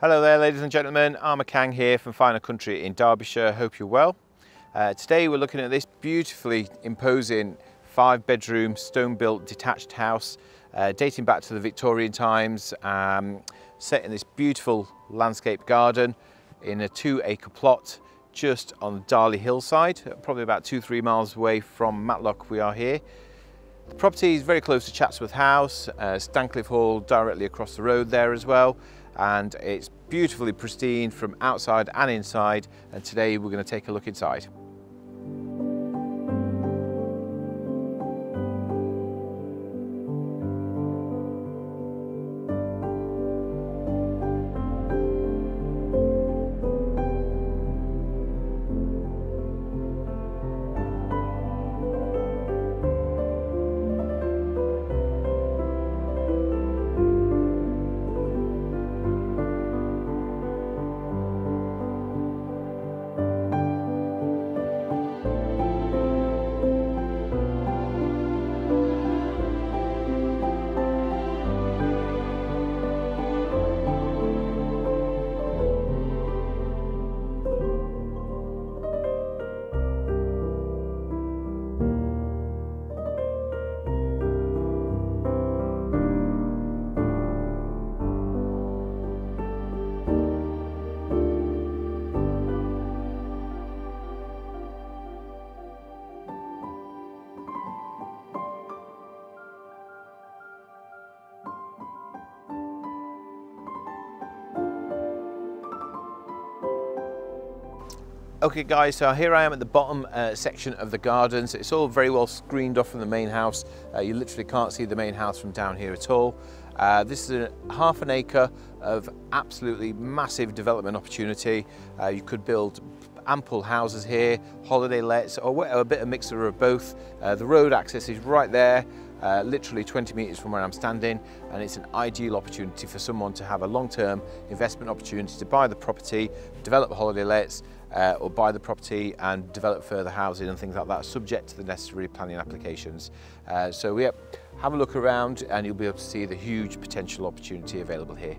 Hello there ladies and gentlemen, Armour Kang here from Fine & Country in Derbyshire, hope you're well. Uh, today we're looking at this beautifully imposing five bedroom stone built detached house uh, dating back to the Victorian times, um, set in this beautiful landscape garden in a two acre plot just on the Darley hillside, probably about two, three miles away from Matlock we are here. The property is very close to Chatsworth House, uh, Stancliffe Hall directly across the road there as well and it's beautifully pristine from outside and inside and today we're going to take a look inside. Okay guys, so here I am at the bottom uh, section of the gardens. It's all very well screened off from the main house. Uh, you literally can't see the main house from down here at all. Uh, this is a half an acre of absolutely massive development opportunity. Uh, you could build ample houses here, holiday lets, or a bit of mixture of both. Uh, the road access is right there. Uh, literally 20 metres from where I'm standing and it's an ideal opportunity for someone to have a long-term investment opportunity to buy the property, develop holiday lets uh, or buy the property and develop further housing and things like that, subject to the necessary planning applications. Uh, so yeah, have a look around and you'll be able to see the huge potential opportunity available here.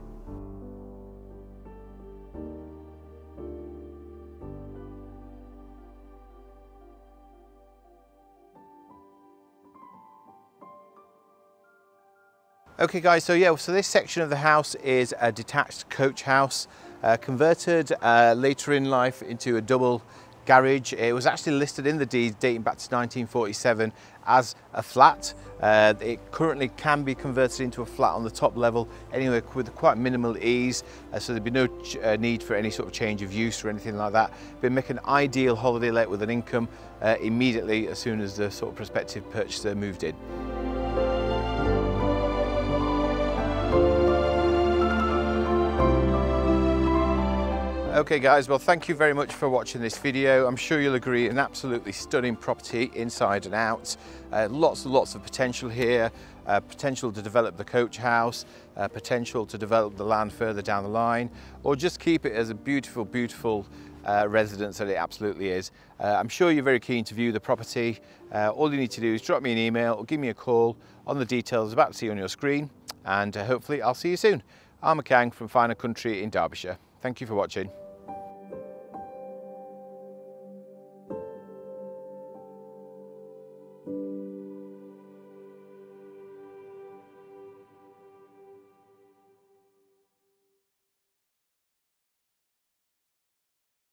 Okay guys, so yeah, so this section of the house is a detached coach house, uh, converted uh, later in life into a double garage. It was actually listed in the deed dating back to 1947 as a flat. Uh, it currently can be converted into a flat on the top level anyway with quite minimal ease, uh, so there'd be no uh, need for any sort of change of use or anything like that. But make an ideal holiday let with an income uh, immediately as soon as the sort of prospective purchaser moved in. Okay guys, well thank you very much for watching this video. I'm sure you'll agree an absolutely stunning property inside and out. Uh, lots and lots of potential here, uh, potential to develop the coach house, uh, potential to develop the land further down the line, or just keep it as a beautiful, beautiful uh, residence that it absolutely is. Uh, I'm sure you're very keen to view the property. Uh, all you need to do is drop me an email or give me a call on the details about to see on your screen and hopefully I'll see you soon. I'm a Kang from Fine & Country in Derbyshire. Thank you for watching.